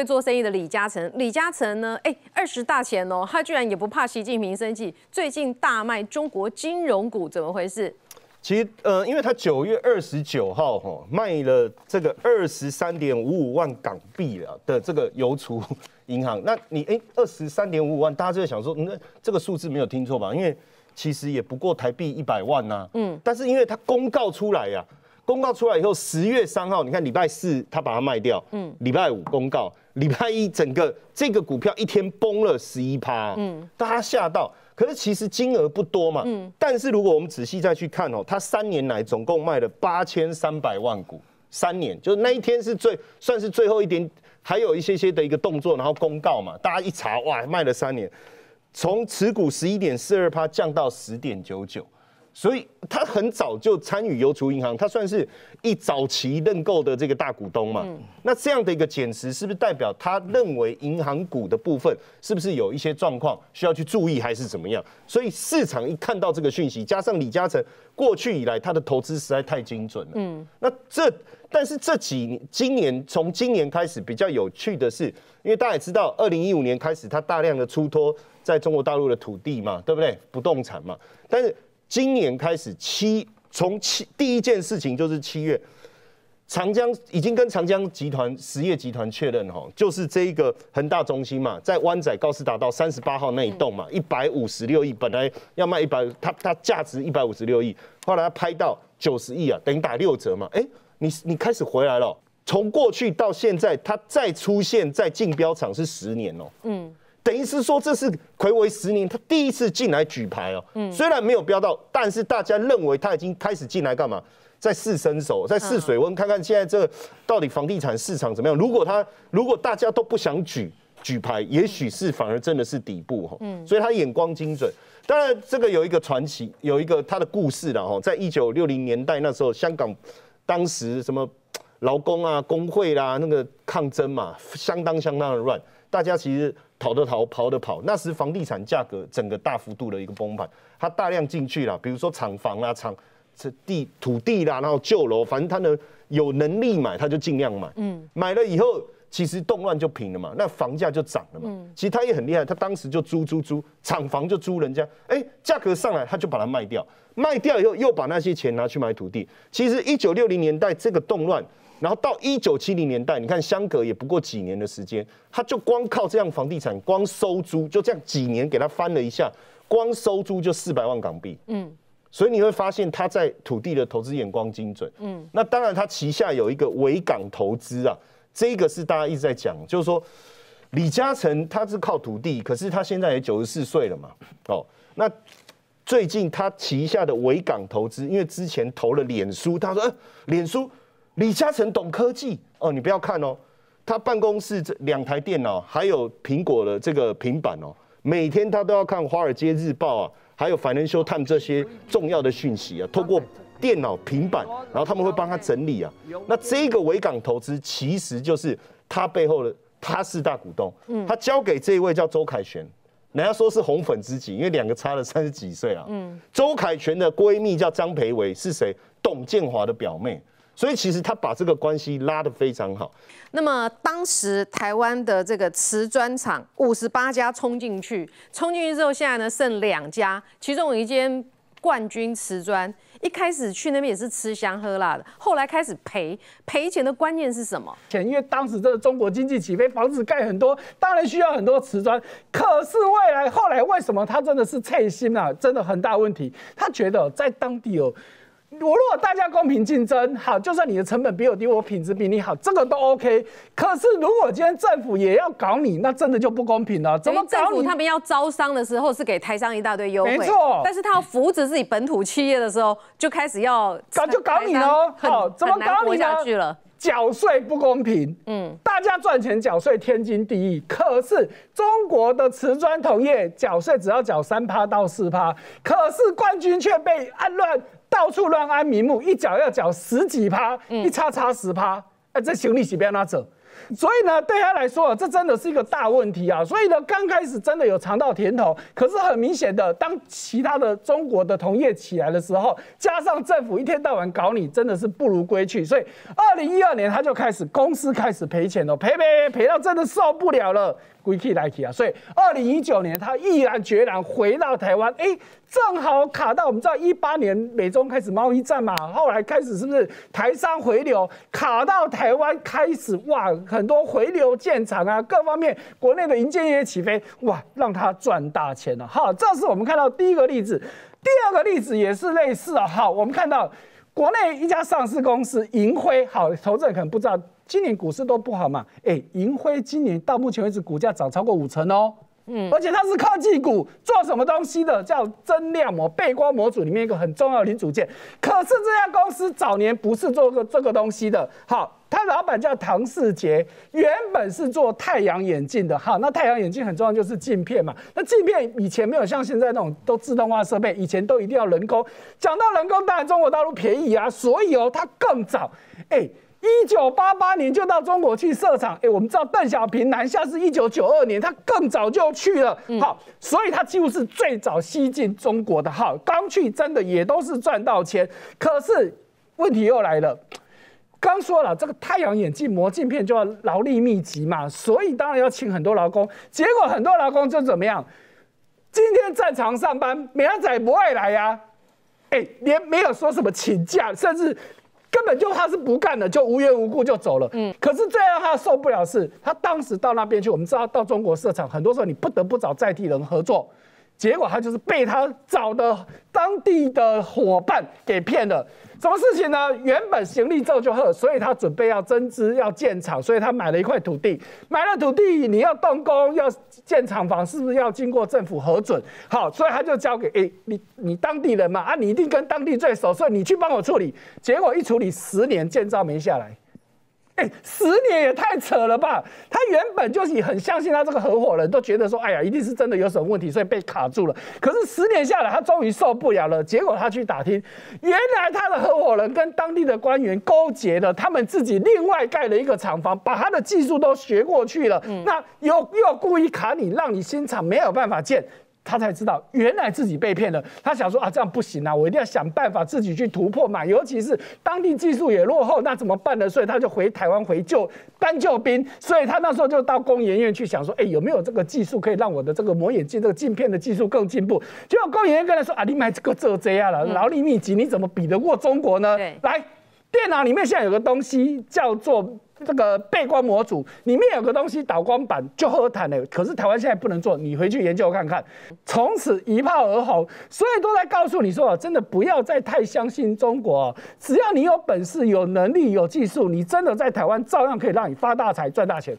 会做生意的李嘉诚，李嘉诚呢，哎，二十大钱哦，他居然也不怕习近平生气，最近大卖中国金融股，怎么回事？其实，呃，因为他九月二十九号哈卖了这个二十三点五五万港币了的这个邮储银行，那你哎，二十三点五五万，大家就在想说，那这个数字没有听错吧？因为其实也不过台币一百万呐，嗯，但是因为他公告出来呀，公告出来以后，十月三号，你看礼拜四他把它卖掉，嗯，礼拜五公告，礼拜一整个这个股票一天崩了十一趴，嗯，大家吓到。可是其实金额不多嘛，嗯，但是如果我们仔细再去看哦，他三年来总共卖了八千三百万股，三年就是那一天是最算是最后一点，还有一些些的一个动作，然后公告嘛，大家一查哇，卖了三年，从持股十一点四二趴降到十点九九。所以他很早就参与邮储银行，他算是一早期认购的这个大股东嘛。那这样的一个减持，是不是代表他认为银行股的部分是不是有一些状况需要去注意，还是怎么样？所以市场一看到这个讯息，加上李嘉诚过去以来他的投资实在太精准了。嗯，那这但是这几年今年从今年开始比较有趣的是，因为大家也知道，二零一五年开始他大量的出脱在中国大陆的土地嘛，对不对？不动产嘛，但是。今年开始七从七第一件事情就是七月，长江已经跟长江集团实业集团确认哈，就是这一个恒大中心嘛，在湾仔高斯达道三十八号那一栋嘛，一百五十六亿，本来要卖一百，它它价值一百五十六亿，后来拍到九十亿啊，等于打六折嘛，哎，你你开始回来了，从过去到现在，它再出现在竞标场是十年哦，嗯。等于是说，这是魁违十年，他第一次进来举牌哦。嗯，虽然没有标到，但是大家认为他已经开始进来干嘛？在试身手，在试水温，看看现在这到底房地产市场怎么样。如果他如果大家都不想举举牌，也许是反而真的是底部哈。嗯，所以他眼光精准。当然，这个有一个传奇，有一个他的故事了哈。在一九六零年代那时候，香港当时什么劳工啊、工会啦，那个抗争嘛，相当相当的乱。大家其实。逃的逃，跑的跑。那时房地产价格整个大幅度的一个崩盘，它大量进去了，比如说厂房啊、厂这地土地啦，然后旧楼，反正他呢有能力买，他就尽量买。嗯，买了以后，其实动乱就平了嘛，那房价就涨了嘛。嗯，其实他也很厉害，他当时就租租租厂房就租人家，哎，价格上来他就把它卖掉，卖掉以后又把那些钱拿去买土地。其实一九六零年代这个动乱。然后到一九七零年代，你看相隔也不过几年的时间，他就光靠这样房地产，光收租就这样几年给他翻了一下，光收租就四百万港币。嗯，所以你会发现他在土地的投资眼光精准。嗯，那当然他旗下有一个维港投资啊，这个是大家一直在讲，就是说李嘉诚他是靠土地，可是他现在也九十四岁了嘛。哦，那最近他旗下的维港投资，因为之前投了脸书，他说，呃，脸书。李嘉诚懂科技哦，你不要看哦，他办公室这两台电脑，还有苹果的这个平板哦，每天他都要看《华尔街日报》啊，还有《Financial Times》这些重要的讯息啊，透过电脑、平板，然后他们会帮他整理啊。那这个维港投资其实就是他背后的，他是大股东，嗯，他交给这一位叫周凯旋，人家说是红粉知己，因为两个差了三十几岁啊。嗯，周凯旋的闺蜜叫张培维，是谁？董建华的表妹。所以其实他把这个关系拉得非常好。那么当时台湾的这个瓷砖厂五十八家冲进去，冲进去之后，现在呢剩两家，其中有一间冠军瓷砖，一开始去那边也是吃香喝辣的，后来开始赔赔钱的关键是什么？钱，因为当时这个中国经济起飞，房子盖很多，当然需要很多瓷砖。可是未来后来为什么他真的是脆心啊？真的很大问题。他觉得在当地有。我如果大家公平竞争，好，就算你的成本比我低，我品质比你好，这个都 OK。可是如果今天政府也要搞你，那真的就不公平了。怎么政府他们要招商的时候是给台商一大堆优惠，没错。但是他要扶持自己本土企业的时候，就开始要搞就搞你喽。好，怎么搞你下去了？缴税不公平，嗯，大家赚钱缴税天经地义。可是中国的瓷砖同业缴税只要缴三趴到四趴，可是冠军却被按乱。到处乱安名目，一缴要缴十几趴，一叉叉十趴，哎，这行李是不要拿走。所以呢，对他来说，这真的是一个大问题啊。所以呢，刚开始真的有尝到甜头，可是很明显的，当其他的中国的同业起来的时候，加上政府一天到晚搞你，真的是不如归去。所以，二零一二年他就开始公司开始赔钱了，赔赔赔到真的受不了了。归去来去啊，所以二零一九年他毅然决然回到台湾，哎，正好卡到我们知道一八年美中开始贸易战嘛，后来开始是不是台商回流，卡到台湾开始哇，很多回流建厂啊，各方面国内的银建业起飞，哇，让他赚大钱了。好，这是我们看到第一个例子，第二个例子也是类似啊。好，我们看到国内一家上市公司银辉，好，投资人可能不知道。今年股市都不好嘛？哎，银辉今年到目前为止股价涨超过五成哦。嗯，而且它是科技股，做什么东西的？叫增量膜、背光模组里面一个很重要的零组件。可是这家公司早年不是做个这个东西的。好，他老板叫唐世杰，原本是做太阳眼镜的。好，那太阳眼镜很重要就是镜片嘛。那镜片以前没有像现在那种都自动化设备，以前都一定要人工。讲到人工，当然中国大陆便宜啊，所以哦，它更早。哎。一九八八年就到中国去设厂，哎，我们知道邓小平南下是一九九二年，他更早就去了，好，所以他几乎是最早西进中国的，好，刚去真的也都是赚到钱，可是问题又来了，刚说了这个太阳眼镜磨镜片就要劳力密集嘛，所以当然要请很多劳工，结果很多劳工就怎么样，今天在场上班，明仔不会来呀，哎，连没有说什么请假，甚至。根本就他是不干的，就无缘无故就走了。嗯，可是最让他受不了是，他当时到那边去，我们知道到中国市场，很多时候你不得不找在地人合作。结果他就是被他找的当地的伙伴给骗了。什么事情呢？原本行李造就好，所以他准备要增资要建厂，所以他买了一块土地。买了土地，你要动工要建厂房，是不是要经过政府核准？好，所以他就交给诶你你当地人嘛啊，你一定跟当地最熟，所以你去帮我处理。结果一处理十年建造没下来。十年也太扯了吧！他原本就是很相信他这个合伙人，都觉得说，哎呀，一定是真的有什么问题，所以被卡住了。可是十年下来，他终于受不了了。结果他去打听，原来他的合伙人跟当地的官员勾结了，他们自己另外盖了一个厂房，把他的技术都学过去了。那又又故意卡你，让你新厂没有办法建。他才知道原来自己被骗了。他想说啊，这样不行啊，我一定要想办法自己去突破嘛。尤其是当地技术也落后，那怎么办呢？所以他就回台湾回救搬救兵。所以他那时候就到工研院去想说，哎，有没有这个技术可以让我的这个磨眼镜这个镜片的技术更进步？结果工研院跟他说啊，你买这个这这样了，劳力密集，你怎么比得过中国呢？来，电脑里面现在有个东西叫做。这个背光模组里面有个东西导光板就喝谈了，可是台湾现在不能做，你回去研究看看，从此一炮而红。所以都在告诉你说，真的不要再太相信中国，只要你有本事、有能力、有技术，你真的在台湾照样可以让你发大财、赚大钱。